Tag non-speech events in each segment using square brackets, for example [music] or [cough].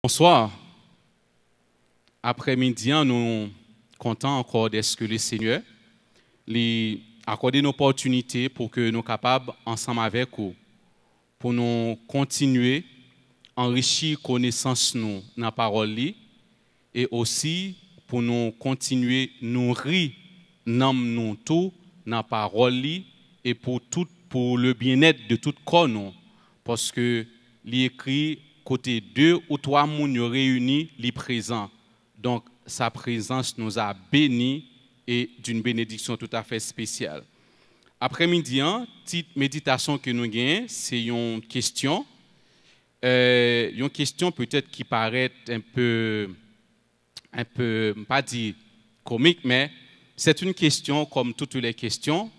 Bonsoir. Après-midi, nous contents encore d'être que le Seigneur lui accorde une opportunité pour que nous soyons capables, ensemble avec vous, pour nous continuer à enrichir connaissance nous dans la parole et aussi pour nous continuer à nourrir nous tout dans la parole et pour, tout, pour le bien-être de tout corps nous. Parce que l'écrit côté deux ou trois moun réunis, les présents. Donc, sa présence nous a bénis et d'une bénédiction tout à fait spéciale. Après-midi, hein, petite méditation que nous gagnons, c'est une question. Euh, une question peut-être qui paraît un peu, un peu, pas dit comique, mais c'est une question comme toutes les questions.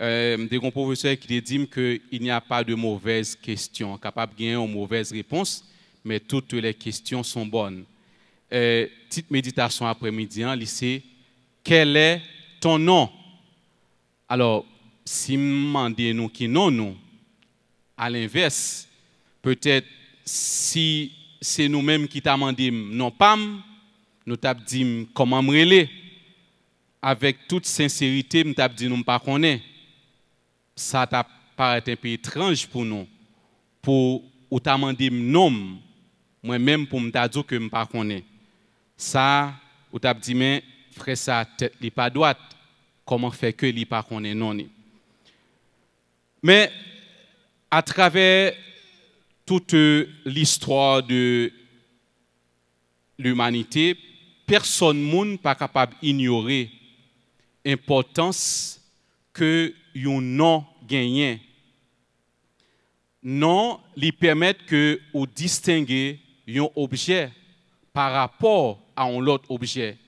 Euh, des grands professeurs qui disent qu'il n'y a pas de mauvaises questions, capable de gagner une mauvaise réponse, mais toutes les questions sont bonnes. Euh, petite méditation après-midi, hein, lycée, quel est ton nom? Alors, si demandez nous qui non nous, à l'inverse, peut-être si c'est nous-mêmes qui demandé non pas, nous t'a dit comment me avec toute sincérité, nous t'a dit nous pas connaît. Ça t'a paraît un peu étrange pour nous. Pour ou t'a demandé non, moi-même pour me dire que je ne pas. Ça, ou t'a dit mais frère ça tête n'est pas droite. Comment faire que li pas non Mais à travers toute l'histoire de l'humanité, personne n'est pas capable d'ignorer l'importance que un nom Non, lui permettent que vous distinguer un objet par rapport à un autre objet.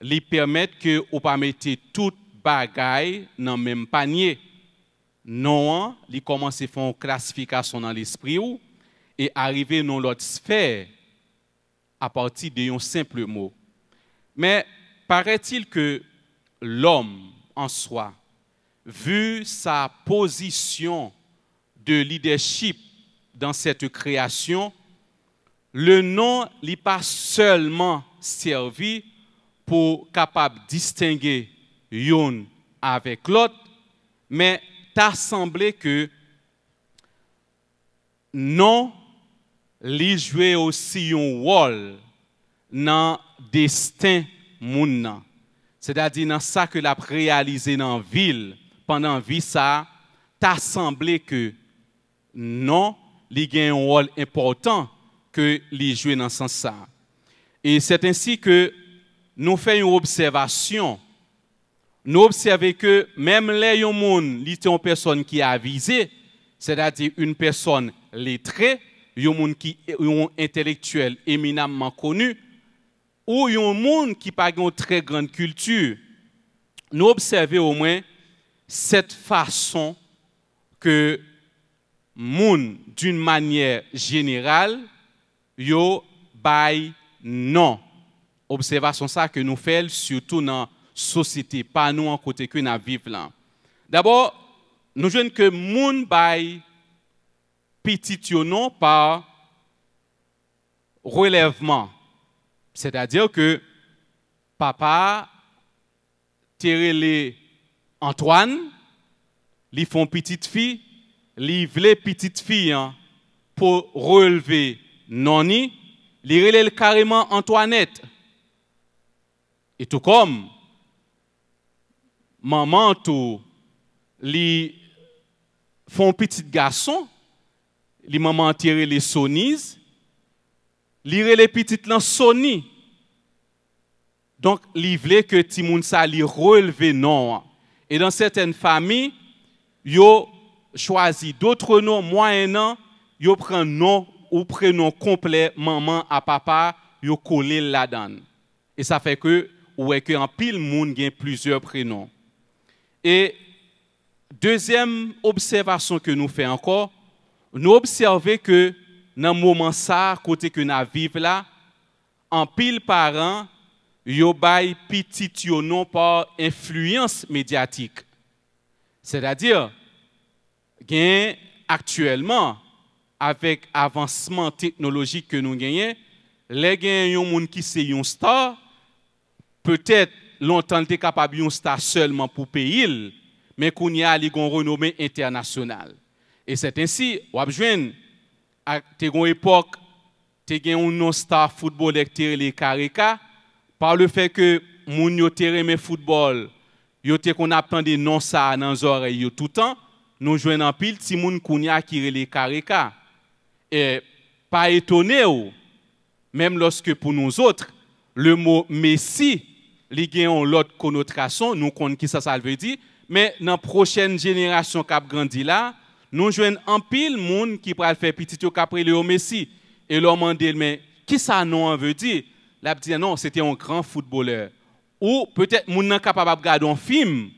Lui permettent que vous pas mettre toute bagaille dans le même panier. Non, lui commence à faire une classification dans l'esprit et arriver dans l'autre sphère à partir d'un simple mot. Mais paraît-il que l'homme en soi, vu sa position de leadership dans cette création, le nom n'est pas seulement servi pour capable distinguer l'un avec l'autre, mais t'as semblé que non, li jouer aussi un rôle dans le destin C'est-à-dire dans ça que l'a réalisé dans la ville pendant la vie ça, t'as semblé que non, il a un rôle important que les jouer dans ce sens Et c'est ainsi que nous faisons une observation. Nous observons que même les gens, une personne qui a visé, c'est-à-dire une personne lettrée, un qui un intellectuel éminemment connu, ou un monde qui n'a une très grande culture, nous observons au moins cette façon que moun d'une manière générale yo bay non. Observation ça que nous faisons surtout dans société pas nous en côté que nous vivons d'abord nous voyons que moun bay petit non par relèvement. C'est-à-dire que papa les Antoine, ils font petite fille li petite fille hein, pour relever noni, li relève carrément Antoinette. Et tout comme maman tout li font petit garçon, li maman tire les sonies, li les petites lan soni. Donc, li voulait que Timoun sa li relever non. Et dans certaines familles, yo choisi d'autres noms moyennant, yo prend nom ou prénom complet maman à papa, yo collé là-dedans. Et ça fait que ouais que en pile monde gagne plusieurs prénoms. Et deuxième observation que nous faisons encore, nous observons que dans le moment ça, côté que nous vivons là, en pile parents, yo bay petit yo non par influence médiatique. C'est-à-dire, actuellement, avec avancement technologique que nous gagnons, les gens yon qui c'est une star, peut-être longtemps était capable une star seulement pour payer, mais qu'on y a une renommée internationale. Et c'est ainsi, ou abjouen, à une époque, tu as un star football les Kareka, par le fait que moun yo te football, yo te qu'on des noms ça dans les oreilles tout le temps, nous jouons en pile ti moun kounya qui les Kareka. Et pas étonné même lorsque pour nous autres, le mot Messi, il a l'autre connotation, nous connaissons qui ça, ça veut dire, mais dans la prochaine génération qui a grandi là, nous jouons en pile monde qui pourrait faire petit au capri le Messi. Et leur demander, mais qui ça non veut dire? La dit non, c'était un grand footballeur. Ou peut-être moun nan capable de regarder un film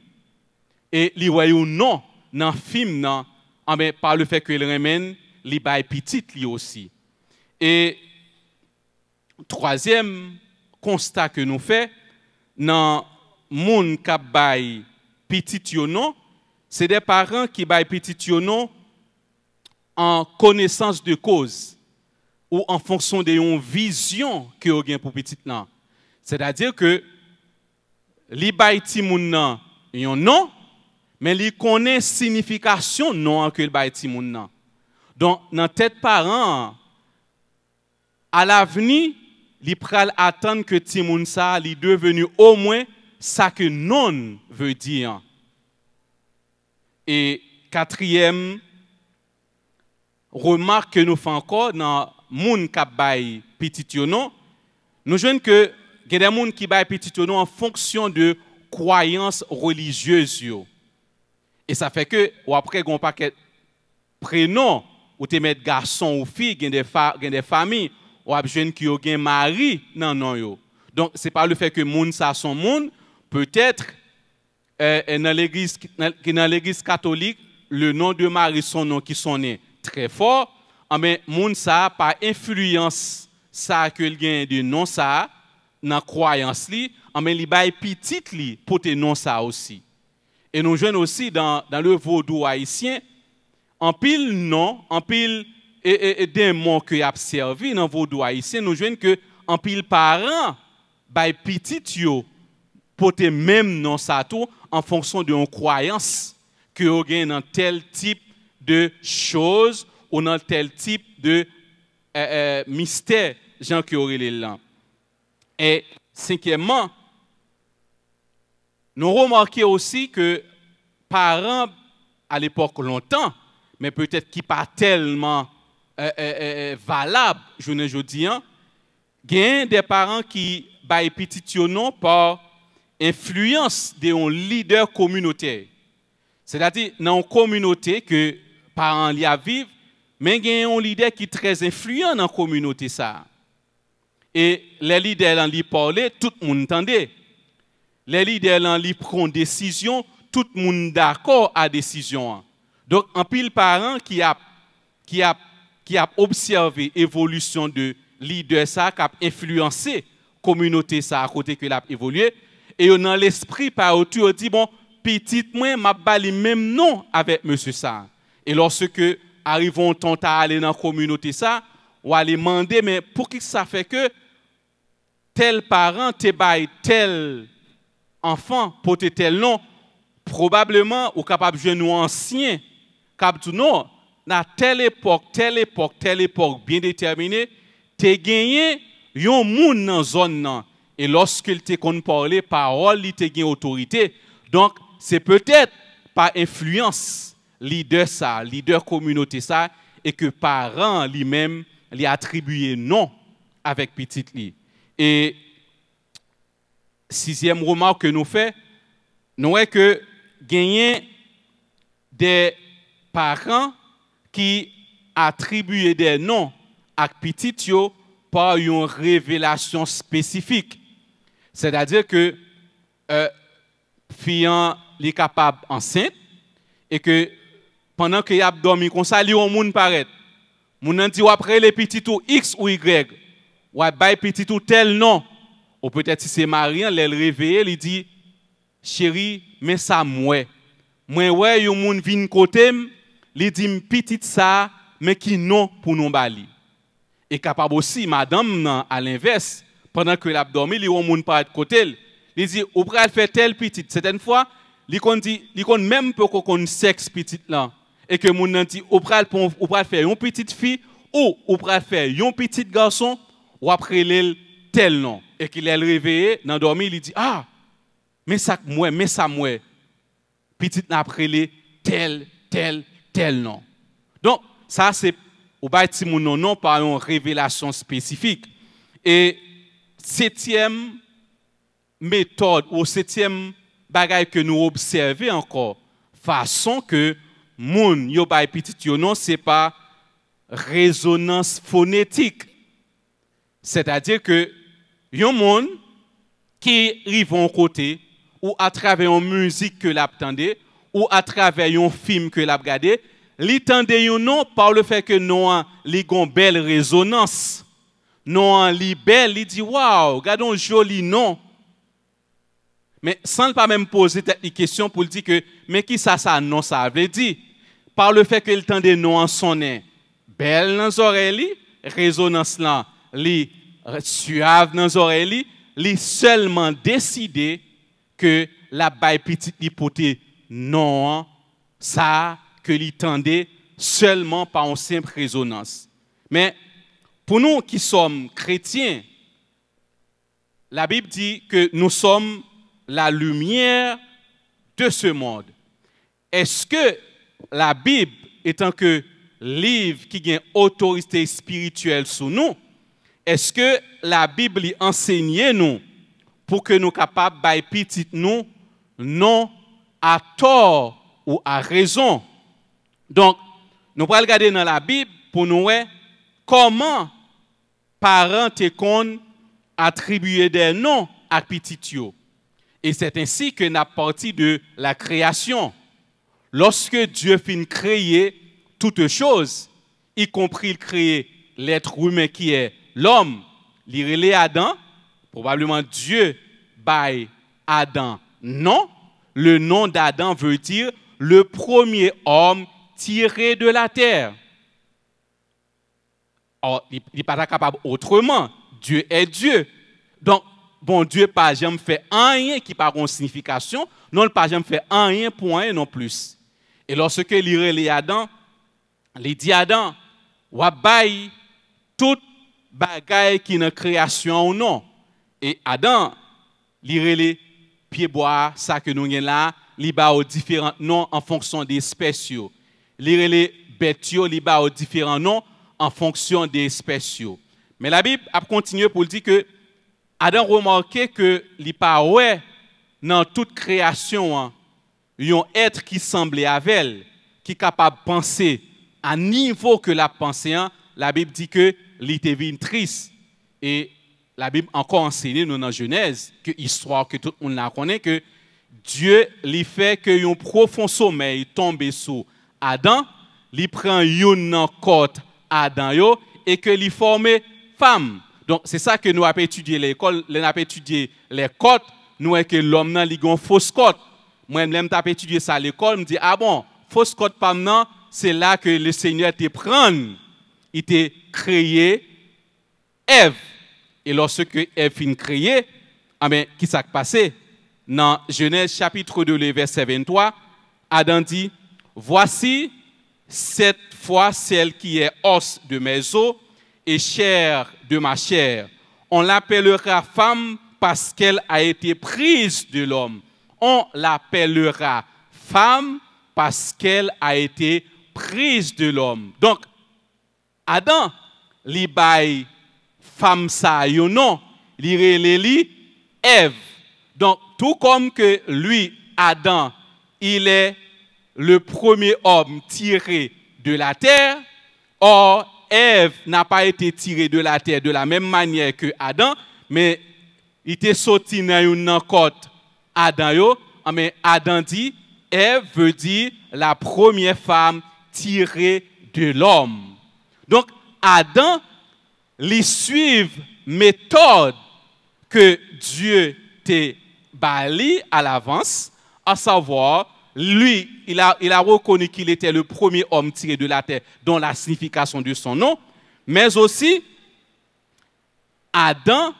et li non dans film non, ah, mais par le fait que il remène li bay petit li aussi. Et troisième constat que nous faisons, dans moun kap bay petit c'est des parents qui bay petit yo en connaissance de cause ou en fonction de une vision que ont pour petit. C'est-à-dire que li bay ti moun mais li connaît signification non que bay ti. Donc dans tête parents à l'avenir, li pral attendre que ti moun sa li devenu au moins ça que non veut dire. Et quatrième remarque que nous faisons encore dans moun kap petit non, nous jouons que il y des gens petit non en fonction de croyances religieuses Et ça fait que ou après gon paquet prénom ou te mettre garçon ou fille, il y a des familles ou a jeune qui ont un mari non non yo. Donc c'est pas le fait que moun ça son monde, peut-être euh, dans l'église dans l'église catholique le nom de Marie son nom qui sonne très fort, mais ah, moun ça par influence ça que gagne de nom ça dans croyance li, mais il bail petit li pour te nom ça aussi. Et nous jouons aussi dans, dans le vaudou haïtien en pile nom, en pile et, des mots que a servi dans vaudou haïtien, nous jouons que en pile parents bail petit yo pour te même nom ça tout en fonction de une croyance que vous avez dans tel type de choses ou dans tel type de euh, euh, mystère, Jean qui aurait les là. Et cinquièmement, nous remarquons aussi que parents, à l'époque longtemps, mais peut-être qui pas tellement euh, valable, je ne dis pas, a des parents qui baillent petit par influence de leader communautaire. C'est-à-dire, dans une communauté que parents y mais il y a un leader qui est très influent dans la communauté. Ça. Et les leaders en lui tout le monde entendait. Les leaders en lui prennent décision, tout le monde d'accord à la décision. Donc, un pile parent qui a, qui a, qui a observé l'évolution de leader ça, qui a influencé la communauté ça à côté l'a évolué, et dans l'esprit par autour, dit, bon, petit moi, m'a bali même nom avec monsieur ça. Et lorsque arrivons temps à aller dans la communauté ça, ou aller demander, mais pour qui ça fait que tel parent te bail tel enfant pour tel nom, probablement ou capable de jouer ancien, capable non, dans telle époque, telle époque, telle époque bien déterminée, tu gagné un monde dans zone et lorsqu'il te qu'on parler parole, il te gagné autorité. Donc c'est peut-être par influence leader ça, leader communauté ça, et que parents lui-même lui attribué non avec petit lit. Et sixième remarque que nous faisons, nous est que gagner des parents qui attribuent des noms à petit par une révélation spécifique. C'est-à-dire que euh, est capable enceinte et que Pendan ke yap domi, konsa li yon moun paret. Moun an di wap rele pititou X ou Y. Wap bay pititou tel non. Ou petet si se maryan, lèl reveye, li di, chéri, mè sa mwè. Mwen wè yon moun vin kotem, li di m pitit sa, mè ki non pou non bali. E kapab osi, madame nan, al inves, pandan ke l ap dormi, li yon moun paret kotel, li di, ou pral fè tel pitit. Seten fwa, li kon di, li kon mèm pou kon kon seks pitit lan. Et que mon dit, ou pral faire une petite fille, ou pral faire un petit garçon, ou après l'elle tel nom. Et qu'il est réveillé, dans dormi, il dit, ah, mais ça moi, mais ça moi. Petit après tel, tel, tel nom. Donc, ça c'est au bâti mon nom par une révélation spécifique. Et septième méthode ou septième bagage que nous observons encore, façon que moun yo bay petit yo non, c'est pas résonance phonétique. C'est-à-dire que yon moun qui arrive en côté ou à travers une musique que l'attendait ou à travers un film que l'a regardé, l'entendait non par le fait que non li une belle résonance. Non li belle, il dit waouh, regardons joli nom. Mais sans pas même poser cette question pour dire que mais qui ça ça non ça veut dire? Par le fait qu'il tendait non en son nez. Belle dans les oreilles, résonance là, li suave dans les oreilles, li seulement décidé que la baille petite li non ça que tendait seulement par une simple résonance. Mais pour nous qui sommes chrétiens, la Bible dit que nous sommes la lumière de ce monde. Est-ce que la Bible, étant que livre qui a autorité spirituelle sur nous, est-ce que la Bible enseigne nous pour que nous capables de petit nous non à tort ou à raison? Donc, nous allons regarder dans la Bible pour nous voir comment parents te attribuer des noms à petit Et c'est ainsi que nous parti de la création. Lorsque Dieu finit créer toutes choses, y compris créer l'être humain qui est l'homme, l'irélé Adam, Probablement Dieu by Adam. Non, le nom d'Adam veut dire le premier homme tiré de la terre. Or, il n'est pas capable autrement. Dieu est Dieu. Donc, bon Dieu pas jamais fait rien qui par une signification, non pas jamais fait rien pour rien non plus. Et lorsque il Adam, il dit Adam, wabay tout bagaille qui est création ou non. Et Adam, il pieds bois, ça que nous avons là, il a différents noms en fonction des espèces. Il les bêtes, il a différents noms en fonction des espèces. Mais la Bible a continué pour dire que Adam remarquait que il pas ouais dans toute création hein, un être qui semblait avec elle, qui est capable de penser à niveau que la pensée, hein. la Bible dit que il était triste et la Bible encore enseigné nous dans Genèse, que histoire que tout le monde connaît, que Dieu lui fait que un profond sommeil tombe sur Adam, lui prend une côte Adam et que lui forme femme. Donc c'est ça que nous avons étudié l'école, nous avons étudié les côtes, nous avons que l'homme n'a une fausse côte. Moi, je étudié ça à l'école, me dis, ah bon, fausse côte pas c'est là que le Seigneur te prend. Il t'a créé Ève. Et lorsque Ève finit créée, ah ben, qui s'est passé? Dans Genèse chapitre 2, verset 23, Adam dit, voici cette fois celle qui est os de mes os et chair de ma chair. On l'appellera femme parce qu'elle a été prise de l'homme. On l'appellera femme parce qu'elle a été prise de l'homme. Donc, Adam, baille femme ça, you non, li Ève. Donc, tout comme que lui, Adam, il est le premier homme tiré de la terre, or, Ève n'a pas été tirée de la terre de la même manière que Adam, mais il était sorti dans une côte Adam, yo, ah, mais Adam dit, Ève veut dire la première femme tirée de l'homme. Donc, Adam les suivent méthode que Dieu t'a bali à l'avance, à savoir, lui, il a, reconnu qu'il était le premier homme tiré de la terre, dont la signification de son nom, mais aussi, Adam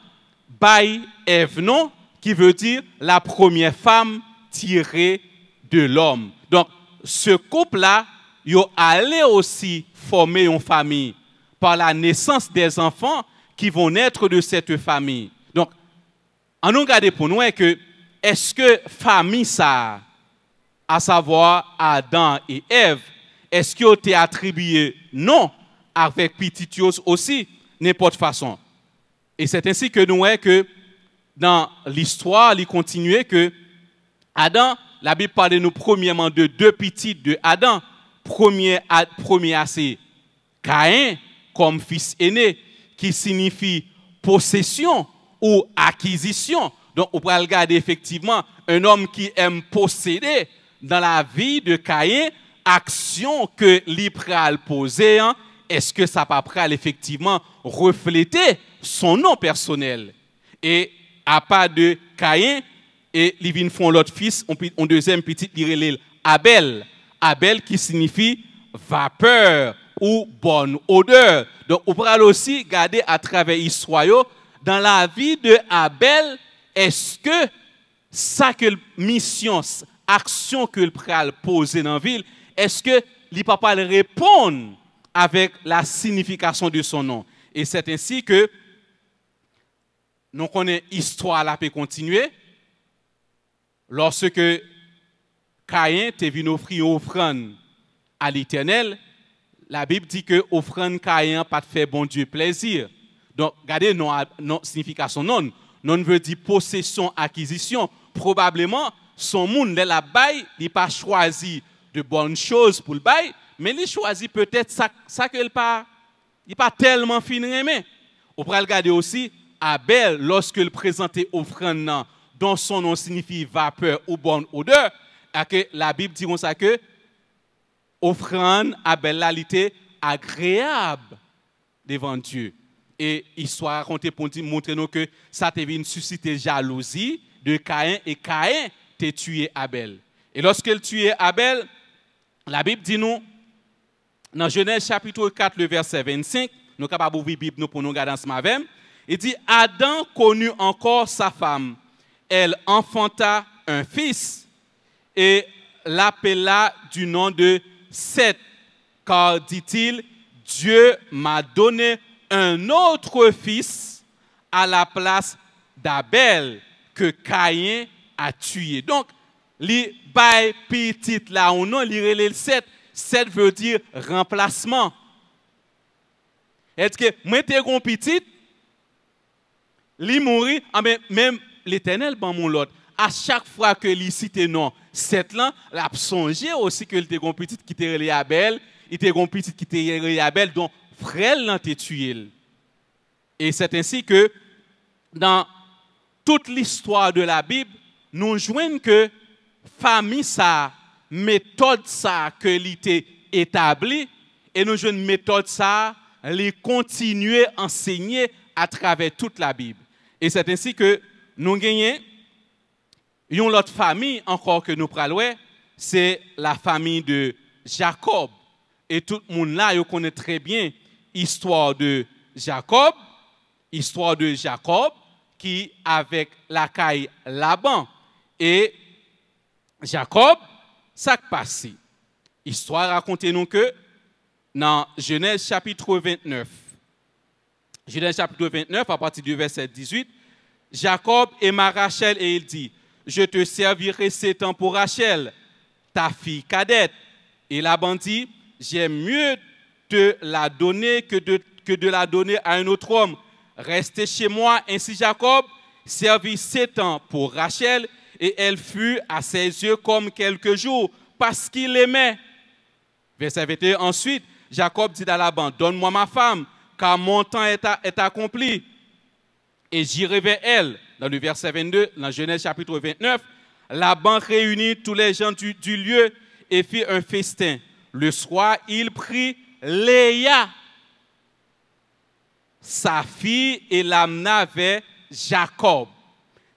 by Ève, non, qui veut dire la première femme tirée de l'homme. Donc, ce couple-là, il allé aussi former une famille par la naissance des enfants qui vont naître de cette famille. Donc, en nous regardant pour nous, que est-ce que famille ça, à savoir Adam et Ève, est-ce qu'ils ont été attribués Non, avec Petitios aussi, n'importe façon. Et c'est ainsi que nous voyons que dans l'histoire, il continue que Adam, la Bible parle de nous premièrement de deux petites de Adam. Premier, premier c'est Caïn comme fils aîné, qui signifie possession ou acquisition. Donc, on peut regarder effectivement un homme qui aime posséder dans la vie de Caïn, action que l'Ipral posait, hein, est-ce que ça va effectivement refléter son nom personnel? Et à part de Caïn, et ils font l'autre fils, on, deuxième petit, il Abel. Abel qui signifie vapeur ou bonne odeur. Donc, on pourra aussi garder à travers l'histoire, dans la vie de Abel, est-ce que ça que mission, action que le pral poser dans la ville, est-ce que les papa répondent avec la signification de son nom? Et c'est ainsi que nous connaissons l'histoire la peut continuer. Lorsque Caïn est venu offrir une offrande à l'Éternel, la Bible dit que offrande Caïn pas fait bon Dieu plaisir. Donc, regardez non, non signification non. Non veut dire possession, acquisition. Probablement, son monde, la bail, il pas choisi de bonnes choses pour le bail, mais il choisit peut-être ça, ça qu'il pas, pas tellement fin aimé. On pourrait regarder aussi Abel, lorsqu'il présentait offrande, dont son nom signifie vapeur ou bonne odeur, que la Bible dit ça que offrande Abel était agréable devant Dieu? Et histoire racontée pour montrer nous que ça t'a venu susciter jalousie de Caïn et Caïn t'a tué Abel. Et lorsqu'il tué Abel, la Bible dit nous, dans Genèse chapitre 4, le verset 25, nous sommes capables d'ouvrir la Bible pour nous regarder ce matin. Il dit Adam connut encore sa femme. Elle enfanta un fils et l'appela du nom de Seth. Car, dit-il, Dieu m'a donné un autre fils à la place d'Abel que Caïn a tué. Donc, les bail petit là ou non, le 7. 7 veut dire remplacement. Est-ce que moi, un petit, li mourit, ah même l'éternel, mon lot, à chaque fois que li cite non, cette là, l'a aussi que était gon qui était Abel, il était gon petit qui était Abel, dont frère l'a tué. Et c'est ainsi que dans toute l'histoire de la Bible, nous joignons que famille méthode ça que l'été établi, et nous jouons méthode ça, les continuer à enseigner à travers toute la Bible. Et c'est ainsi que nous gagnons une autre famille encore que nous prenons, c'est la famille de Jacob. Et tout le monde là, connaît très bien l'histoire de Jacob, histoire de Jacob qui avec la caille Laban. Et Jacob, ça passe. Histoire raconte nous que dans Genèse chapitre 29, Genèse chapitre 29, à partir du verset 18, Jacob aima Rachel et il dit, je te servirai sept ans pour Rachel, ta fille cadette. Et Laban dit, j'aime mieux te la donner que de, que de la donner à un autre homme. Restez chez moi. Ainsi Jacob servit sept ans pour Rachel et elle fut à ses yeux comme quelques jours parce qu'il l'aimait. Verset 21. Ensuite, Jacob dit à Laban, donne-moi ma femme car mon temps est, accompli. Et j'irai vers elle. Dans le verset 22, dans Genèse chapitre 29, Laban réunit tous les gens du, lieu et fit un festin. Le soir, il prit Léa, sa fille, et l'amena vers Jacob,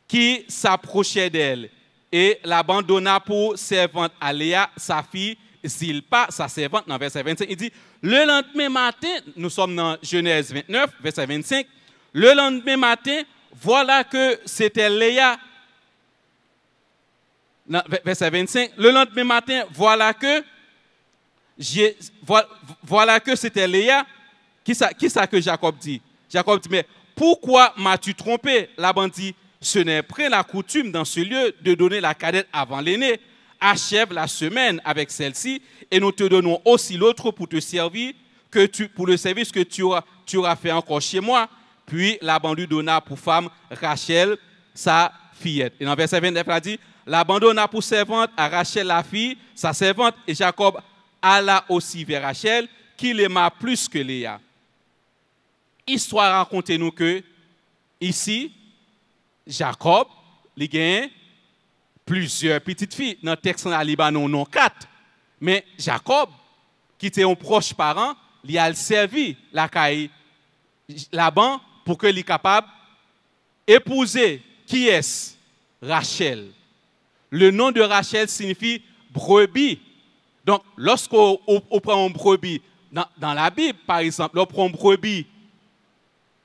qui s'approchait d'elle, et l'abandonna pour servante à Léa, sa fille, Zilpa, sa servante, dans verset 25. Il dit, le lendemain matin, nous sommes dans Genèse 29, verset 25, Le lendemain matin, voilà que c'était Léa. Verset 25. Le lendemain matin, voilà que voilà que c'était Léa. Qui ça, que Jacob dit? Jacob dit, mais pourquoi m'as-tu trompé? Laban dit, ce n'est pas la coutume dans ce lieu de donner la cadette avant l'aîné. Achève la semaine avec celle-ci et nous te donnons aussi l'autre pour te servir, pour le service que tu auras, fait encore chez moi. Puis Laban lui donna pour femme Rachel, sa fillette. Et dans verset 29, il a dit, Laban donna pour servante à Rachel la fille, sa servante, et Jacob alla aussi vers Rachel, qui l'aima plus que Léa. Histoire raconte nous que, ici, Jacob, il a plusieurs petites filles. Dans le texte en Libanon, non quatre. Mais Jacob, qui était un proche parent, il a servi la caille Laban pour qu'il soit capable d'épouser qui est Rachel. Le nom de Rachel signifie brebis. Donc, lorsqu'on prend un brebis, dans, la Bible, par exemple, on prend un brebis,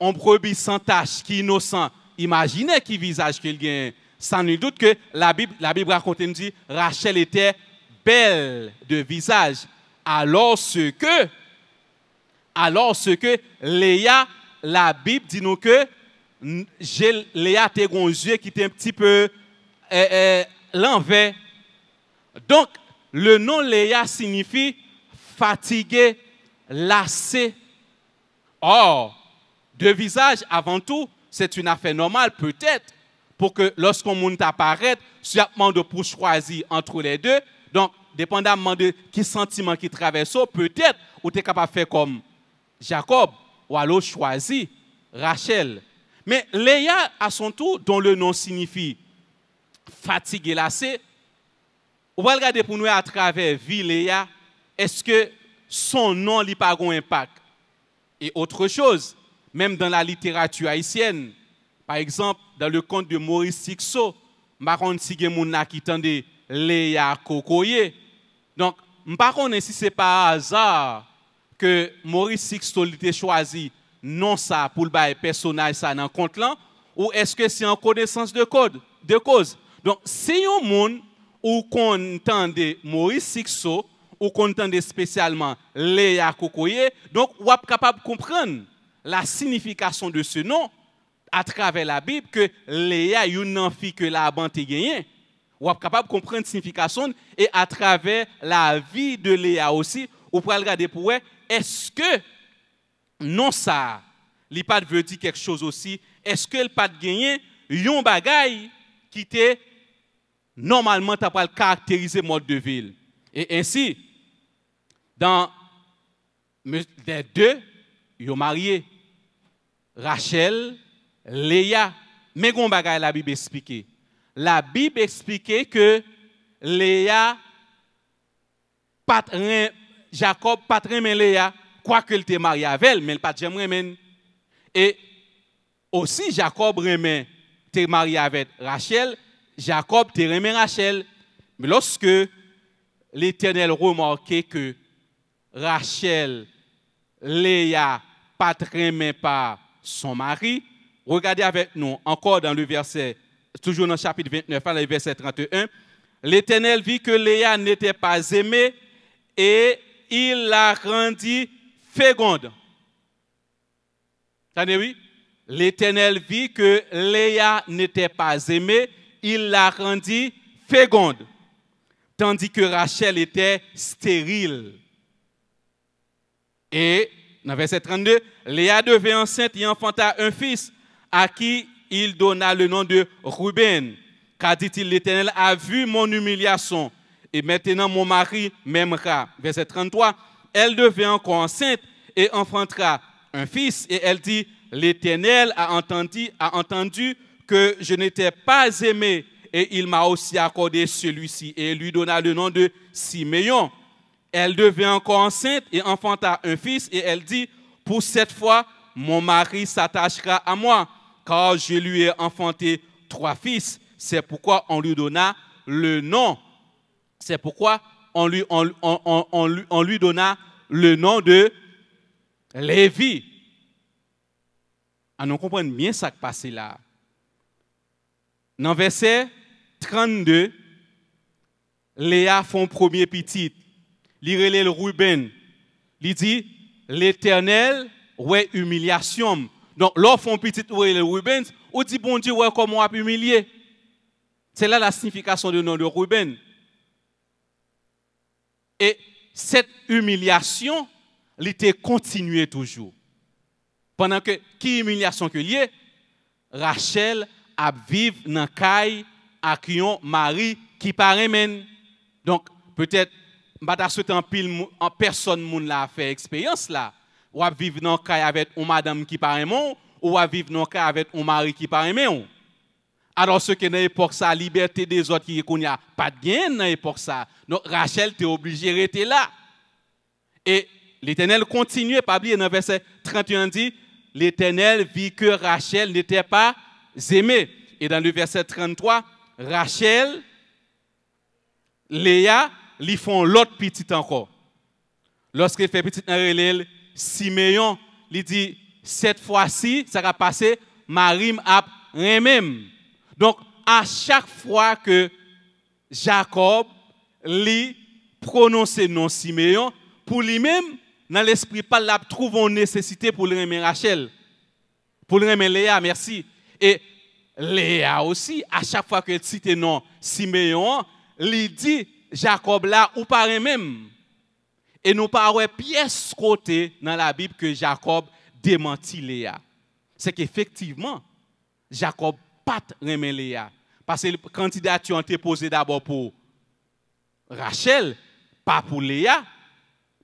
un brebis sans tache, qui est innocent, imaginez qui visage qu'il gagne. Sans nul doute que la Bible, la Bible raconte, nous dit, Rachel était belle de visage, alors ce que, alors ce que Léa, la Bible dit nous que Léa a un yeux qui était un petit peu euh, euh, l'envers. Donc, le nom Léa signifie fatigué, lassé. Or, de visage, avant tout, c'est une affaire normale, peut-être, pour que lorsqu'on monte apparaître, soit de pour choisir entre les deux. Donc, dépendamment de qui sentiment qui traverse, peut-être, ou tu es capable de faire comme Jacob, ou alors choisir Rachel. Mais Léa, à son tour, dont le nom signifie fatigué, lassé, on va regarder pour nous à travers vie Léa, est-ce que son nom n'a pas un impact? Et autre chose, même dans la littérature haïtienne, par exemple, dans le conte de Maurice Sixo, Maron Sigemouna qui tendait Léa Kokoye. Donc, je ne sais si c'est pas hasard que Maurice Sixto a choisi non ça pour le personnage ça dans compte là, ou est-ce que c'est en connaissance de code, de cause. Donc, si un monde ou qu'on Maurice Sixto, ou qu'on spécialement Léa Kokoye, donc on est capable de comprendre la signification de ce nom à travers la Bible que Léa une fille que la a gagné. Est capable de comprendre la signification et à travers la vie de Léa aussi, on peut regarder pour est-ce que non ça, pas veut dire quelque chose aussi, est-ce que le pas gagné un bagay qui était normalement tu pas caractériser mode de ville. Et ainsi dans les deux, ils ont marié. Rachel, Léa. Mais on bagay la Bible explique. La Bible explique que Léa, Jacob, mais Léa, quoique il était marié avec elle, mais il pas jamais Et aussi Jacob remet était marié avec Rachel, Jacob était remet Rachel. Mais lorsque l'Éternel remarquait que Rachel, Léa, pas pas son mari. Regardez avec nous encore dans le verset, toujours dans le chapitre 29, le verset 31. L'Éternel vit que Léa n'était pas aimée et il la rendit féconde. Attendez, oui? L'Éternel vit que Léa n'était pas aimée, il la rendit féconde, tandis que Rachel était stérile. Et dans verset 32, Léa devint enceinte et enfanta un fils à qui il donna le nom de Ruben. Car dit-il, l'Éternel a vu mon humiliation et maintenant mon mari m'aimera. Verset 33, elle devint encore enceinte et enfantera un fils et elle dit, l'Éternel a entendu, a entendu que je n'étais pas aimé et il m'a aussi accordé celui-ci et lui donna le nom de Siméon. Elle devint encore enceinte et enfanta un fils et elle dit, pour cette fois, mon mari s'attachera à moi, car je lui ai enfanté trois fils. C'est pourquoi on lui donna le nom. C'est pourquoi on lui, on, donna le nom de Lévi. à nous comprendre bien ça qui passe là. Dans verset 32, Léa font premier petit. Il le Ruben. Il dit, l'éternel, ouais, humiliation. Donc, l'offre font petit, ouais, le Ruben, ou dit, bon Dieu, ouais, comment on a humilié. C'est là la signification du nom de Ruben. Et cette humiliation, elle était continuée toujours. Pendant que, qui humiliation que liée, Rachel a vivre dans caille avec un mari qui même. Donc, peut-être, je en pile, en personne moun la fait expérience là. Ou à vivre dans caille avec une madame qui paraît mon, ou à vivre dans caille avec un mari qui paraît mon. Alors, ce que dans l'époque, ça, liberté des autres qui n'y a pas de gain dans l'époque, ça. Donc, Rachel, tu es obligé rester là. Et l'Éternel continue, pas oublier, dans verset 31, dit L'Éternel vit que Rachel n'était pas aimée. Et dans le verset 33, Rachel, Léa, lui font l'autre petite encore. Lorsqu'il fait petite dans Siméon, il dit Cette fois-ci, ça va passer, Marim a même. Donc, à chaque fois que Jacob lit prononcer nom Siméon, pour lui-même, dans l'esprit, pas là, trouve une nécessité pour le remettre Rachel. Pour le remettre Léa, merci. Et Léa aussi, à chaque fois qu'elle cite nom Siméon, lui dit Jacob là ou pas même. Et nous pas pièce côté dans la Bible que Jacob démentit Léa. C'est qu'effectivement, Jacob pas remet Léa. Parce que la candidature a été posée d'abord pour Rachel, pas pour Léa.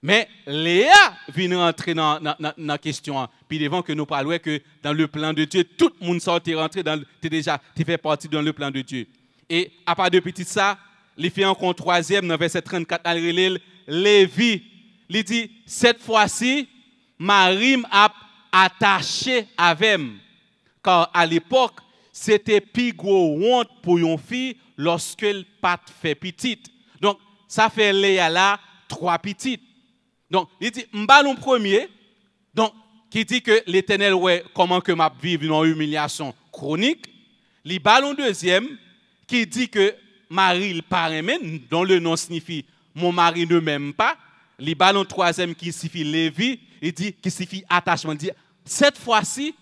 Mais Léa vient rentrer dans la question. Puis devant que nous parlons que dans le plan de Dieu, tout le monde sort rentré dans es déjà tu fais partie dans le plan de Dieu. Et à part de petit ça, il fait encore troisième dans verset 34 Lévi, il dit cette fois-ci Marie a attaché avec car à l'époque c'était plus gros honte pour une fille lorsqu'elle pas fait petite. Donc, ça fait Léa trois petites. Donc, il dit, m'ballon premier, donc, qui dit que l'éternel, ouais, comment que m'a vivre une humiliation chronique. Les ballons deuxième, qui dit que Marie le dont le nom signifie mon mari ne m'aime pas. Les ballons troisième qui signifie Lévi, il dit, qui signifie attachement. Cette fois-ci,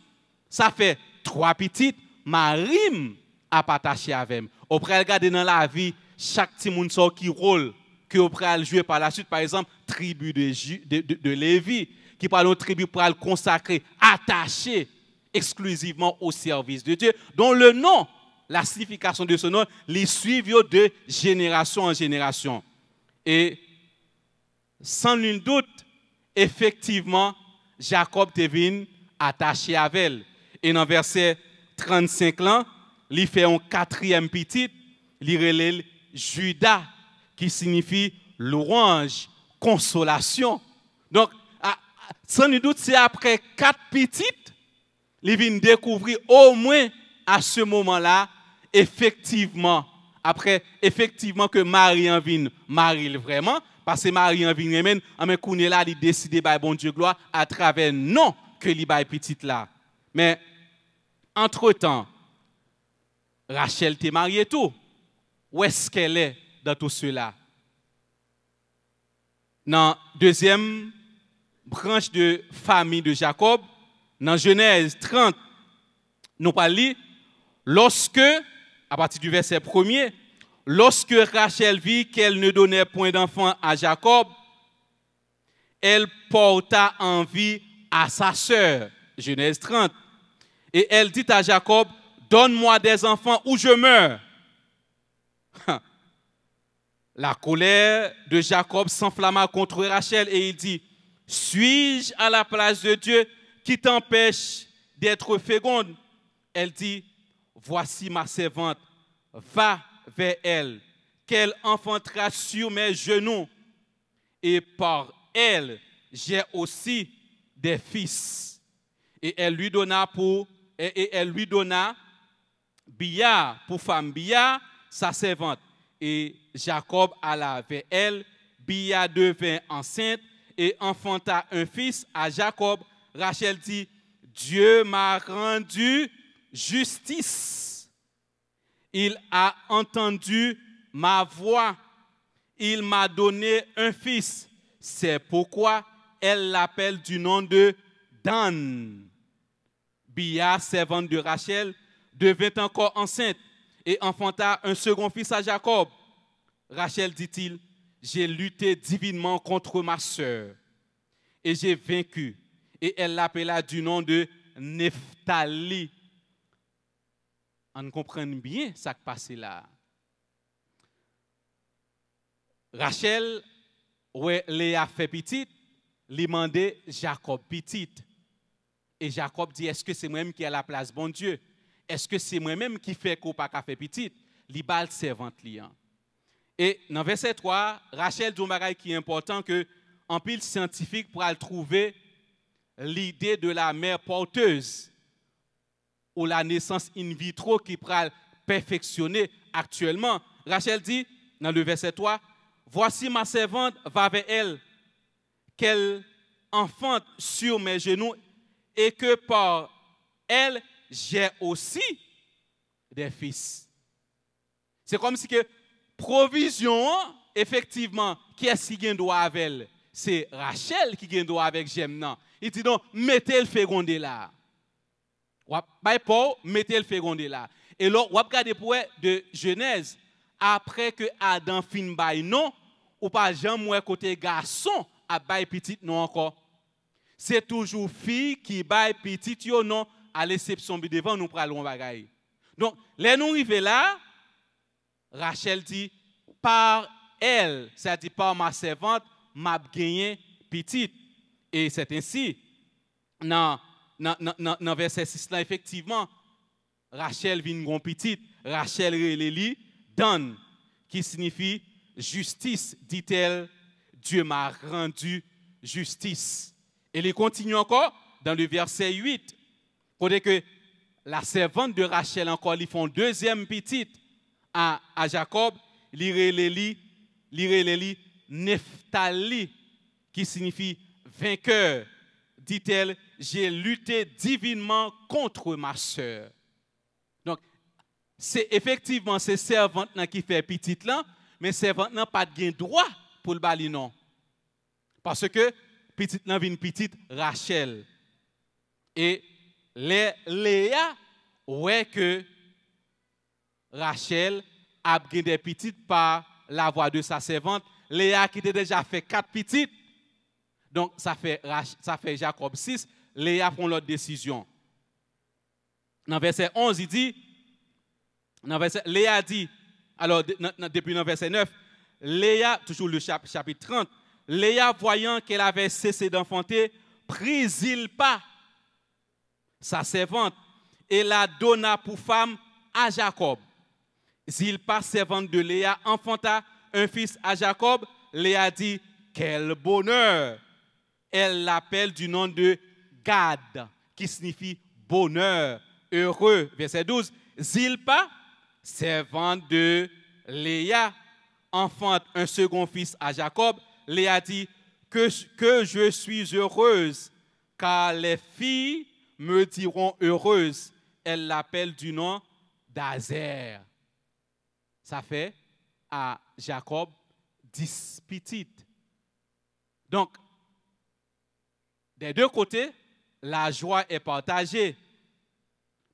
ça fait trois petites Marim a attaché avec. On peut regarder dans la vie chaque petit monde qui rôle que on jouer par la suite par exemple tribu de, Lévi qui parle une tribu pour le consacrer attaché exclusivement au service de Dieu dont le nom la signification de ce nom les suivent de génération en génération et sans nul doute effectivement Jacob devine attaché à elle et dans verset 35 ans, il fait un quatrième petit, il relève Judas, qui signifie l'orange, consolation. Donc, sans doute, c'est après quatre petites, il vient découvrir au moins à ce moment-là, effectivement, après, effectivement, que Marie en vient, Marie vraiment, parce que Marie en vient, mais qu'on est là, il décide, bah, bon Dieu, gloire, à travers non que il petite là. Mais entre-temps, Rachel t'est mariée tout. Où est-ce qu'elle est dans tout cela? Dans la deuxième branche de famille de Jacob, dans Genèse 30, nous parlons, lorsque, à partir du verset premier, lorsque Rachel vit qu'elle ne donnait point d'enfant à Jacob, elle porta envie à sa sœur. Genèse 30. Et elle dit à Jacob, donne-moi des enfants ou je meurs. [laughs] La colère de Jacob s'enflamma contre Rachel et il dit, suis-je à la place de Dieu qui t'empêche d'être féconde? Elle dit, voici ma servante, va vers elle, qu'elle enfantera sur mes genoux, et par elle, j'ai aussi des fils. Et elle lui donna pour Bia pour femme Bia, sa servante. Et Jacob alla vers elle. Bia devint enceinte et enfanta un fils à Jacob. Rachel dit, Dieu m'a rendu justice. Il a entendu ma voix. Il m'a donné un fils. C'est pourquoi elle l'appelle du nom de Dan. Bia, servante de Rachel, devint encore enceinte et enfanta un second fils à Jacob. Rachel dit-il, j'ai lutté divinement contre ma sœur et j'ai vaincu. Et elle l'appela du nom de Nephtali. On comprend bien ce qui passé là. Rachel, ouais, Léa fait petite, lui demandait Jacob petite. Et Jacob dit, est-ce que c'est moi-même qui ai la place, bon Dieu? Est-ce que c'est moi-même qui fait qu'on pas fait petite? Li bal servante liant. Et dans verset 3, Rachel dit qui est important que en pile scientifique pour trouver l'idée de la mère porteuse ou la naissance in vitro qui pourra perfectionner actuellement. Rachel dit dans le verset 3, Voici ma servante va vers elle, qu'elle enfante sur mes genoux et que par elle, j'ai aussi des fils. C'est comme si que provision, effectivement, qui est-ce qui droit avec elle? C'est Rachel qui a droit avec Jemnan. Il dit donc, mettez le fécondé là. By Paul, mettez le fécondé là. Et là, on regarde pour de Genèse, après que Adam fin by non, ou pas jamais côté garçon à bail petit non encore. C'est toujours fille qui bail petit yo non à l'exception de devant nous prenons bagaille. Donc, les nous arrivons là, Rachel dit par elle, c'est-à-dire par ma servante, m'a gagné petite. Et c'est ainsi, dans, dans, verset 6 là, effectivement, Rachel vient une petite, Rachel reléli, donne, qui signifie justice, dit-elle, Dieu m'a rendu justice. Et il continue encore dans le verset 8, pour que la servante de Rachel encore, ils font deuxième petite à, Jacob, l'iréleli, l'iréleli, Nephtali, qui signifie vainqueur. Dit-elle, j'ai lutté divinement contre ma sœur. Donc, c'est effectivement ces servantes qui fait petite là, mais servante n'a pas de droit pour le bali non. Parce que petite n'a une petite Rachel. Et Léa, ouais que Rachel a des petites par la voix de sa servante. Léa qui était déjà fait quatre petites. Donc ça fait, ça fait Jacob 6. Léa prend l'autre décision. Dans verset 11, il dit, dans verset, Léa dit, alors depuis le verset 9, Léa, toujours le chapitre 30, Léa voyant qu'elle avait cessé d'enfanter, prit pas sa servante, et la donna pour femme à Jacob. Zilpa, servante de Léa, enfanta un fils à Jacob. Léa dit, quel bonheur. Elle l'appelle du nom de Gad, qui signifie bonheur, heureux. Verset 12. Zilpa, servante de Léa, enfante un second fils à Jacob. Léa dit, que, je suis heureuse, car les filles me diront heureuse. Elle l'appelle du nom d'Azer. Ça fait à Jacob dix petites. Donc, des deux côtés, la joie est partagée.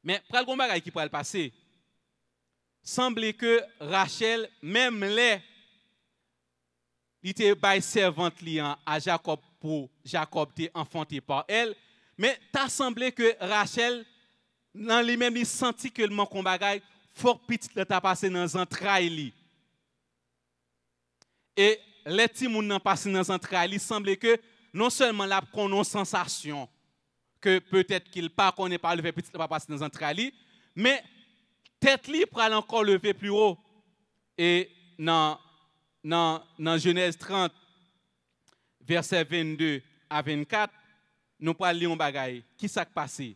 Mais pour le bagage qui le passer, semble que Rachel, même les, il était by servante à Jacob pour Jacob était enfanté par elle, mais t'as semblé que Rachel, dans lui-même, il sentit que le manque bagaille, fort petit le t'a passé dans les entrailles. Et les petits gens qui passé dans il semblait que non seulement la une sensation que peut-être qu'il pas qu'on pas levé petit pas passer dans entrailles, mais tête li pral encore lever plus haut. Et dans, Genèse 30, verset 22 à 24, nous parlons lire un bagaille. Qui s'est passé?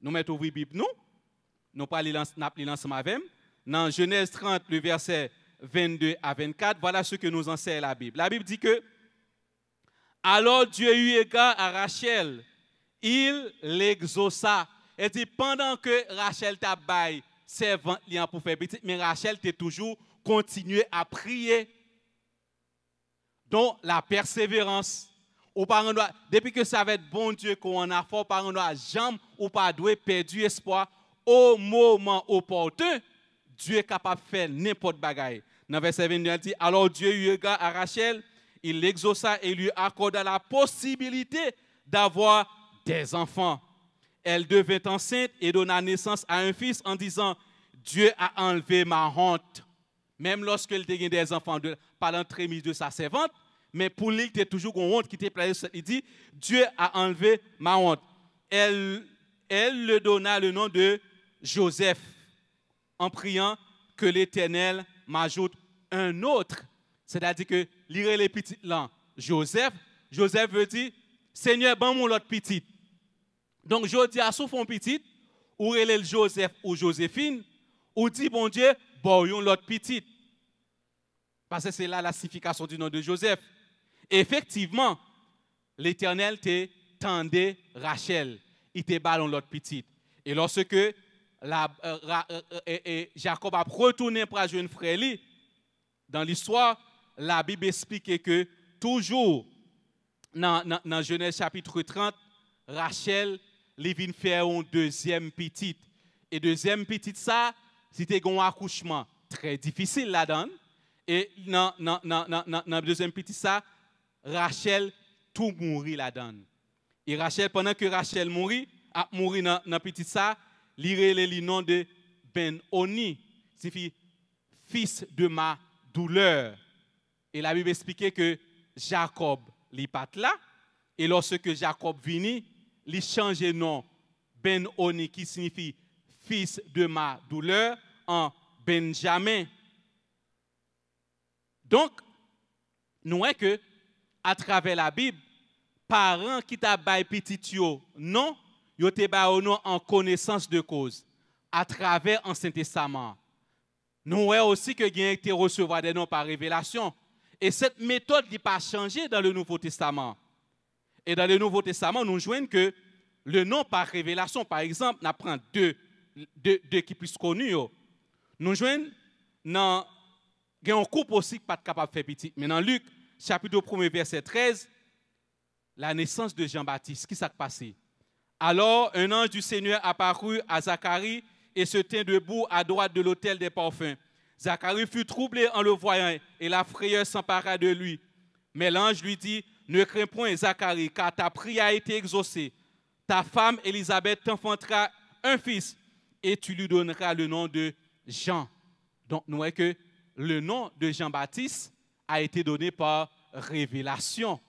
Nous mettons ouvrir Bible, nous? Nous parlons lire ensemble avec Dans Genèse 30, le verset 22 à 24, voilà ce que nous enseigne la Bible. La Bible dit que alors Dieu eut égard à Rachel il l'exauça. Elle dit, pendant que Rachel t'a baillé, servant pour faire petit, mais Rachel t'a toujours continué à prier. Donc, la persévérance. depuis que ça va être bon Dieu qu'on a fort, par doit jamais ou pas doué perdu espoir au moment opportun. Dieu est capable de faire n'importe bagaille. Dans verset 22, il dit Alors Dieu eut égard à Rachel, il l'exauça et lui accorda la possibilité d'avoir des enfants. Elle devint enceinte et donna naissance à un fils en disant Dieu a enlevé ma honte. Même lorsqu'elle était des enfants de, par l'entremise de sa servante, mais pour lui, il toujours une honte qui était placée. Il dit Dieu a enlevé ma honte. Elle, elle le donna le nom de Joseph en priant que l'Éternel m'ajoute un autre. C'est-à-dire que lire les petits là, Joseph, Joseph veut dire Seigneur, bon mon l'autre petit. Donc je dis à son petit, ou le Joseph ou Joséphine, ou dit bon Dieu, bon l'autre petit. Parce que c'est là la signification du nom de Joseph. Effectivement, l'Éternel te tendait Rachel, il te ballon l'autre petit. Et lorsque la, euh, euh, euh, Jacob a retourné pour jeune frère, dans l'histoire, la Bible explique que toujours dans, Genèse chapitre 30, Rachel les vient faire une deuxième petite. Et deuxième petite, ça, c'était un accouchement très difficile là-dedans. Et dans, dans, deuxième petite, ça, Rachel tout mourit là-dedans. Et Rachel, pendant que Rachel mourit, a dans, dans petit ça, lire le nom de Ben Oni, signifie fils de ma douleur. Et la Bible expliquait que Jacob li pas là. Et lorsque Jacob vini, il change nom Ben Oni qui signifie fils de ma douleur en Benjamin. Donc, nous voyons que à travers la Bible, parents qui t'a bail petit non, yo te nom en connaissance de cause à travers l'Ancien Testament. Nous voyons aussi que a été recevoir des noms par révélation. Et cette méthode n'est pas changée dans le Nouveau Testament. Et dans le Nouveau Testament, nous jouons que le nom par révélation, par exemple, on apprend deux, qui plus connus. Nous jouons dans un couple aussi qui n'est pas capable de faire petit. Mais dans Luc, chapitre 1, verset 13, la naissance de Jean-Baptiste, qui s'est passé? Alors, un ange du Seigneur apparut à Zacharie et se tint debout à droite de l'autel des parfums. Zacharie fut troublé en le voyant et la frayeur s'empara de lui. Mais l'ange lui dit, ne crains point Zacharie, car ta prière a été exaucée. Ta femme Élisabeth t'enfantera un fils et tu lui donneras le nom de Jean. Donc nous voyons que le nom de Jean-Baptiste a été donné par révélation.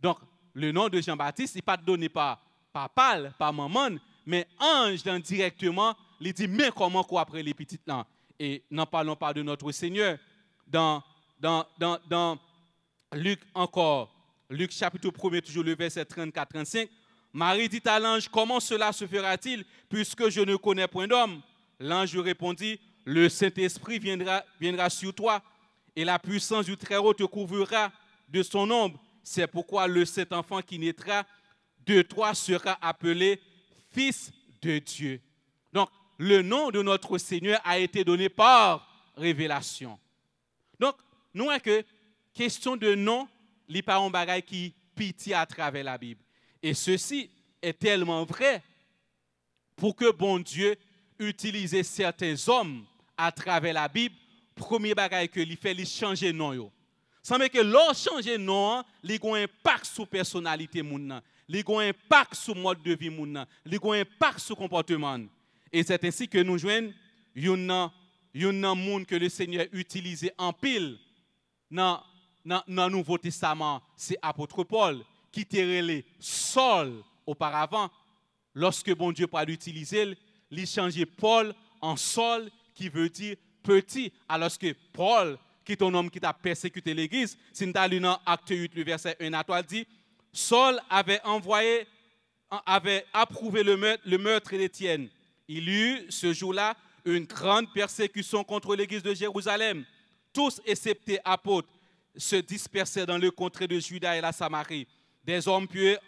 Donc le nom de Jean-Baptiste n'est pas donné par papa, par maman, mais ange directement, il dit, mais comment quoi après les petites là et n'en parlons pas de notre Seigneur. Dans, Luc encore, Luc chapitre 1 toujours le verset 34-35, Marie dit à l'ange, comment cela se fera-t-il puisque je ne connais point d'homme? L'ange répondit, le Saint-Esprit viendra, viendra sur toi et la puissance du Très-Haut te couvrira de son ombre. C'est pourquoi le Saint enfant qui naîtra de toi sera appelé Fils de Dieu. Donc, le nom de notre Seigneur a été donné par révélation. Donc, nous avons que question de nom, les parents bagaille qui pitié à travers la Bible. Et ceci est tellement vrai pour que bon Dieu utilise certains hommes à travers la Bible, premier bagaille que lui fait, il changer nom. Ça veut que l'on changer nom, il a un impact sur la personnalité, il a un impact sur le mode de vie, il a un impact sur le comportement. Et c'est ainsi que nous jouons un monde que le Seigneur utilisé en pile dans le Nouveau Testament. C'est apôtre Paul qui était relé Saul auparavant. Lorsque bon Dieu pas l'utiliser, il changé Paul en Saul qui veut dire petit. Alors que Paul, qui est un homme qui a persécuté l'Église, nous dans Acte 8, le verset 1 à 3, dit Saul avait envoyé, avait approuvé le meurtre, le meurtre d'Étienne il y eut ce jour-là une grande persécution contre l'église de Jérusalem. Tous, excepté apôtres, se dispersaient dans le contrée de Juda et la Samarie. Des hommes pieux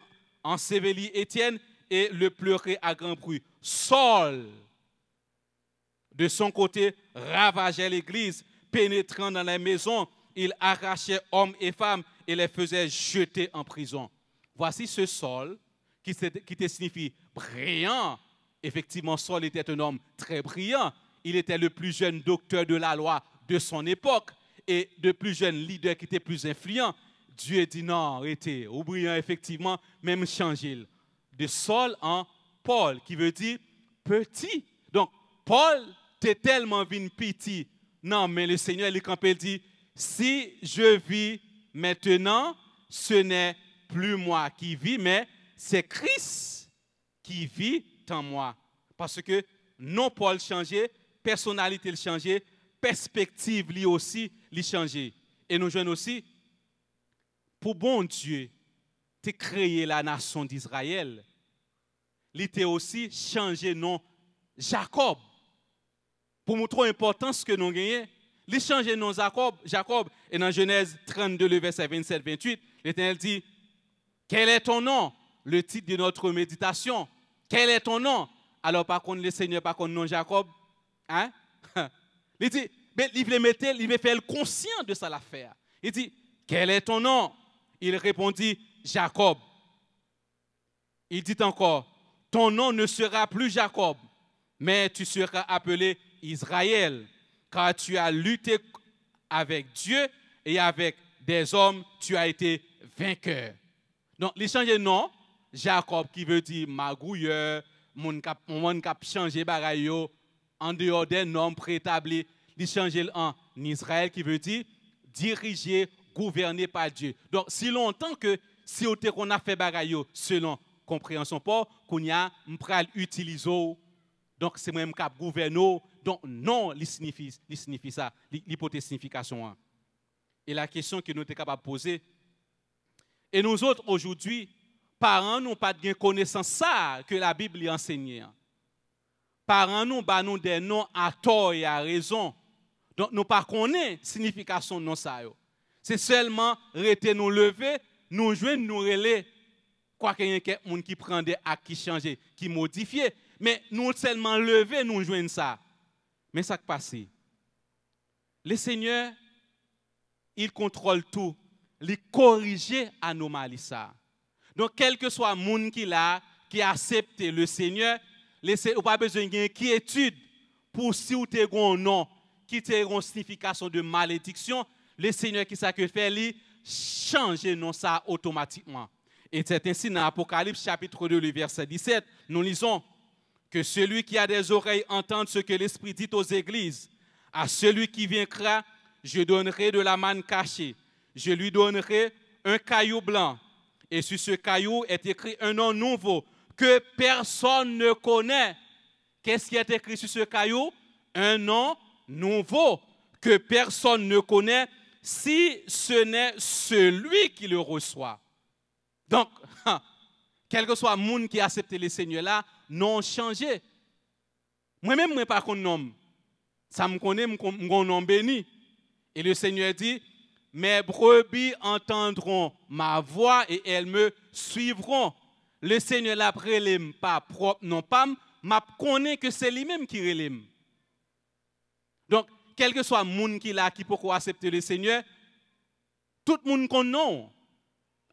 ensevelit Étienne et le pleurait à grand bruit. Saul, de son côté, ravageait l'église, pénétrant dans les maisons, il arrachait hommes et femmes et les faisait jeter en prison. Voici ce Saul qui, qui te signifie brillant. Effectivement, Saul était un homme très brillant. Il était le plus jeune docteur de la loi de son époque et de plus jeune leader qui était plus influent. Dieu dit non, arrêtez, ou brillant effectivement, même changer de Saul en Paul, qui veut dire petit. Donc, Paul, t'es tellement venu petit. Non, mais le Seigneur, il campé, dit, si je vis maintenant, ce n'est plus moi qui vis, mais c'est Christ qui vit en moi. Parce que non Paul changé, personnalité le changé, perspective lui aussi lui changé. Et nous jeunes aussi, pour bon Dieu, tu créé la nation d'Israël. Il était aussi changé nom Jacob. Pour montrer l'importance que nous gagnons, il changé nom Jacob, Jacob. Et dans Genèse 32, le verset 27-28, l'Éternel dit, quel est ton nom Le titre de notre méditation. Quel est ton nom? Alors par contre, le Seigneur, par contre, non Jacob. Hein? [laughs] il dit, il veut mettre, il veut faire conscient de ça l'affaire. Il dit, quel est ton nom? Il répondit, Jacob. Il dit encore, ton nom ne sera plus Jacob, mais tu seras appelé Israël, car tu as lutté avec Dieu et avec des hommes, tu as été vainqueur. Donc, il change de nom, Jacob qui veut dire magouilleur, mon cap, mon cap changé bagayo, en dehors des noms préétablis, il change en Israël qui veut dire dirigé, gouverné par Dieu. Donc, si longtemps que si on a fait bagayo selon compréhension pas qu'on y a m'pral utiliser donc c'est même cap gouverno donc non il signifie il signifie ça l'hypothèse signification et la question que nous sommes capables de poser et nous autres aujourd'hui parents n'ont pas de connaissance ça que la Bible enseigne. Parents nous bah nous des noms à tort et à raison. Donc nous pas connaît signification non ça c'est seulement rester nous lever nous jouer nous relayer quoi qu'il y ait quelqu'un qui prend des qui changent, qui modifient, mais nous seulement lever, nous jouons ça. Mais ça qui passe, le Seigneur, il contrôle tout, il corrige anomalie ça. Donc, quel que soit le monde qui a, qui accepte le Seigneur, il n'a pas besoin d'inquiétude pour si vous avez un nom qui a une signification de malédiction, le Seigneur qui sait que fait, il change non ça automatiquement. Et c'est ainsi dans Apocalypse chapitre 2, le verset 17, nous lisons que celui qui a des oreilles entende ce que l'Esprit dit aux églises. À celui qui vaincra, je donnerai de la manne cachée. Je lui donnerai un caillou blanc. Et sur ce caillou est écrit un nom nouveau que personne ne connaît. Qu'est-ce qui est écrit sur ce caillou? Un nom nouveau que personne ne connaît si ce n'est celui qui le reçoit. Donc, [laughs] quel que soit le monde qui a accepté le Seigneur là, non changé. Moi-même, je ne pas qu'on nom. Ça me connaît, mon nom béni. Et le Seigneur dit, mes brebis entendront ma voix et elles me suivront. Le Seigneur l'a relève pas propre, non pas, m'a connaît que c'est lui-même qui relève. Donc, quel que soit le monde qui là, qui peut accepter le Seigneur, tout le monde connaît.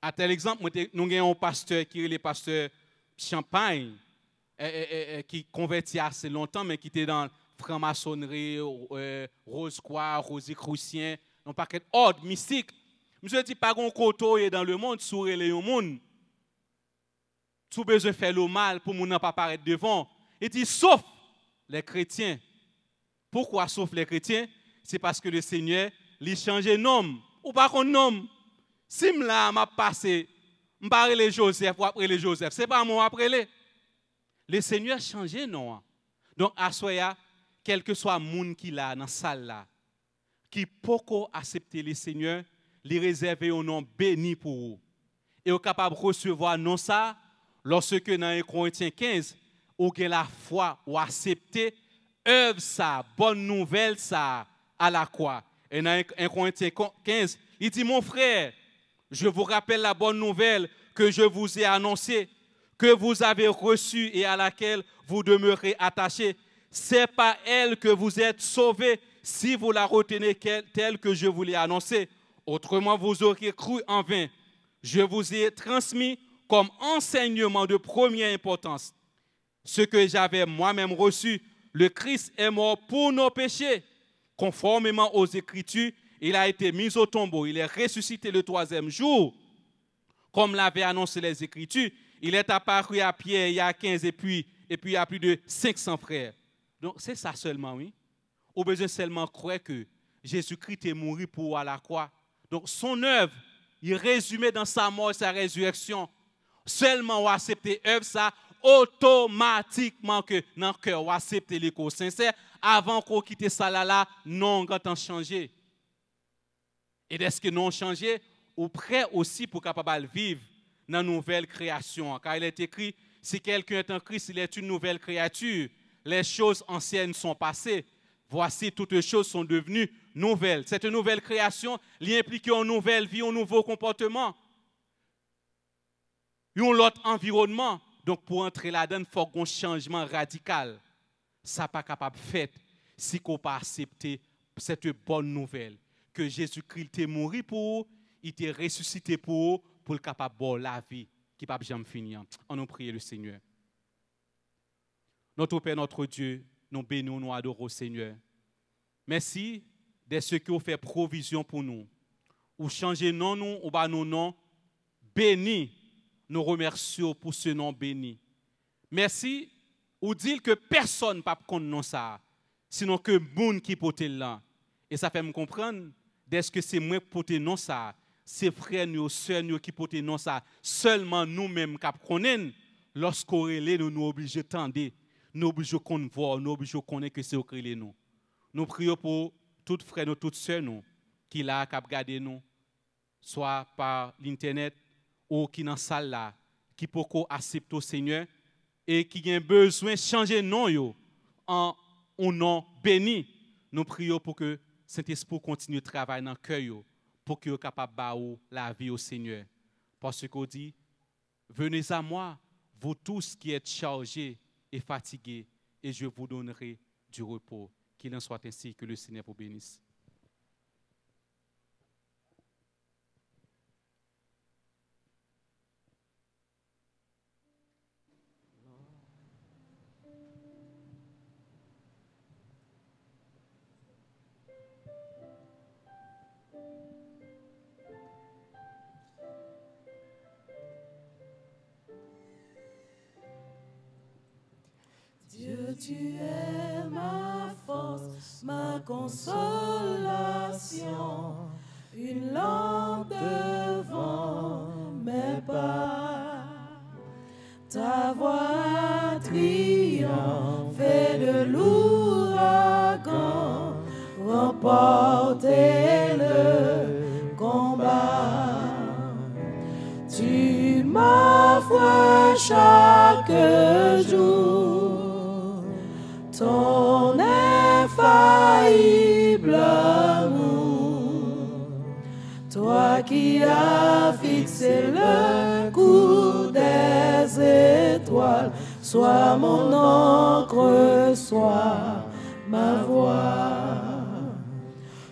À tel exemple, nous avons un pasteur qui est le pasteur Champagne, qui converti assez longtemps, mais qui était dans franc-maçonnerie, euh, Rose-Croix, Rosicrucien, un paquet d'ordre mystique. Je dis pas qu'on côté dans le monde, sur le monde. Tout besoin faire le mal pour ne pas apparaître devant. Il dit sauf les chrétiens. Pourquoi sauf les chrétiens? C'est parce que le Seigneur lui changé nom. Ou pas qu'on nom. Si je m'a passé, je parle Joseph ou après les Joseph, ce n'est pas moi après les. Le Seigneur changé non. Donc, à quel que soit le monde qui là dans la salle là, qui peut accepter le Seigneur, les réserver au nom béni pour vous. Et est capable de recevoir non ça, lorsque dans 1 Corinthiens 15, ou la foi ou accepter œuvre ça, bonne nouvelle ça à la croix. Et dans 1 Corinthiens 15, il dit, mon frère, je vous rappelle la bonne nouvelle que je vous ai annoncée, que vous avez reçue et à laquelle vous demeurez attachés. C'est par elle que vous êtes sauvés si vous la retenez telle que je vous l'ai annoncée. Autrement, vous auriez cru en vain. Je vous ai transmis comme enseignement de première importance ce que j'avais moi-même reçu. Le Christ est mort pour nos péchés. Conformément aux Écritures, il a été mis au tombeau. Il est ressuscité le troisième jour, comme l'avaient annoncé les Écritures. Il est apparu à Pierre il y a 15 et puis, et puis à plus de 500 frères. Donc c'est ça seulement, oui. Au besoin seulement croire que Jésus-Christ est mort pour à la croix. Donc son œuvre, il résumait dans sa mort et sa résurrection. Seulement on accepter œuvre ça automatiquement que dans le cœur on accepter l'écho sincère avant qu'on quitte ça là là non quand changé. Et est-ce que non changé ou prêt aussi pour capable vivre dans la nouvelle création car il est écrit si quelqu'un est en Christ, il est une nouvelle créature. Les choses anciennes sont passées. Voici toutes les choses sont devenues nouvelles. Cette nouvelle création implique une nouvelle vie, un nouveau comportement, un autre environnement. Donc pour entrer là-dedans, il faut un changement radical. Ça pas capable de faire si on pas accepter cette bonne nouvelle que Jésus-Christ est mort pour, il est ressuscité pour, pour le capable de la vie qui peut jamais finir. On nous prie le Seigneur. Notre Père, notre Dieu, nous bénissons, nous adorons, Seigneur. Merci de ce qui ont fait provision pour nous. Ou changer non nous, ou bas nos noms, béni. Nous remercions pour ce nom béni. Merci. Ou dire que personne ne peut connaître ça, sinon que monde qui porte là. Et ça fait me comprendre, est-ce que c'est moi qui porte non ça, c'est frères nous, nous qui portent non ça, seulement nous-mêmes qui connaissons, lorsqu'on est nous nous obligés de nous obligés de voir, nous obligés connaître que c'est au nous. Nous prions pour tous frères nous, toutes sœurs nous, qui là, qui nous, soit par l'internet ou qui dans la salle là, qui peuvent accepter au Seigneur et qui ont besoin de changer nom yo en un nom béni. Nous prions pour que Saint-Esprit continue de travailler dans le cœur pour qu'il soit capable de la vie au Seigneur. Parce qu'on dit, venez à moi, vous tous qui êtes chargés et fatigués, et je vous donnerai du repos. Qu'il en soit ainsi, que le Seigneur vous bénisse. Tu es ma force, ma consolation, une lampe devant mes pas. Ta voix triomphée de l'ouragan, remporter le combat. Tu m'envoies chaque jour ton infaillible amour. Toi qui as fixé le cours des étoiles, sois mon encre, sois ma voix.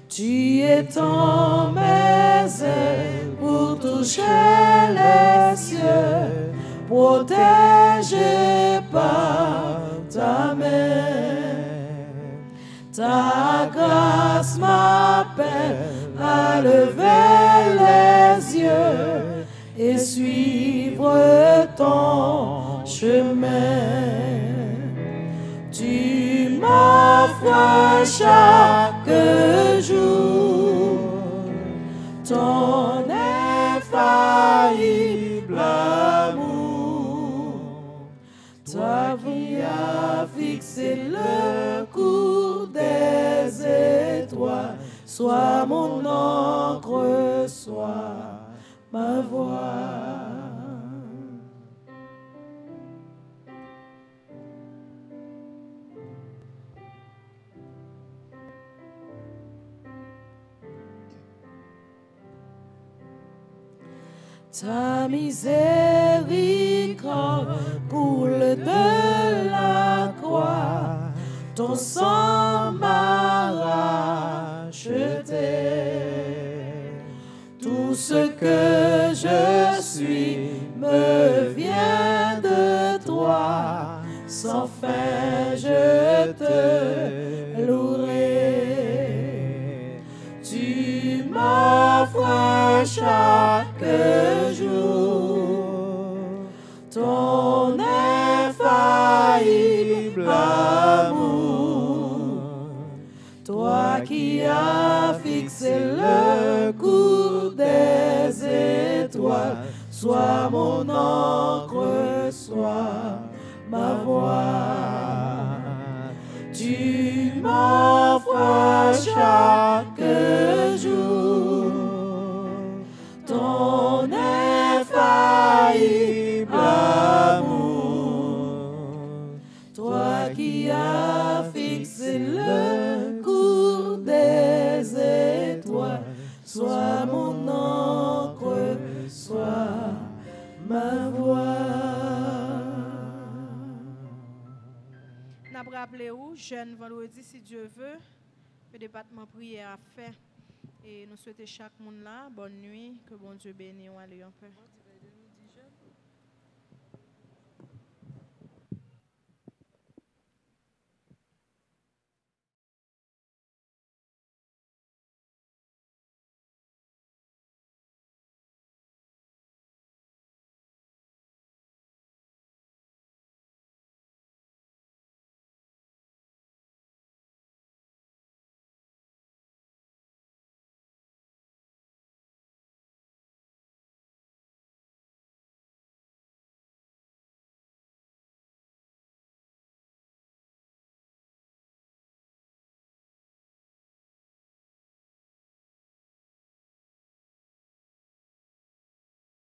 Tu étends mes ailes pour toucher les cieux, protégé par ta main. Ta grâce m'appelle à lever les yeux et suivre ton chemin. Tu m'offres chaque jour ton infaillible fixé le cours des étoiles, sois mon encre, sois ma voix. Ta miséricorde coule de la ton sang m'a racheté. Tout ce que je suis me vient de toi, sans fin je te louerai. Tu m'offres chaque jour ton infaillible amour. Qui as fixé le cours des étoiles, sois mon encre, sois ma voix. Tu m'offres chaque sois mon encre, sois ma voix. N'a pas rappelé où, jeune vendredi, si Dieu veut, le département prière a fait. Et nous souhaitons chaque monde là, bonne nuit, que bon Dieu bénisse. Allez, on peut.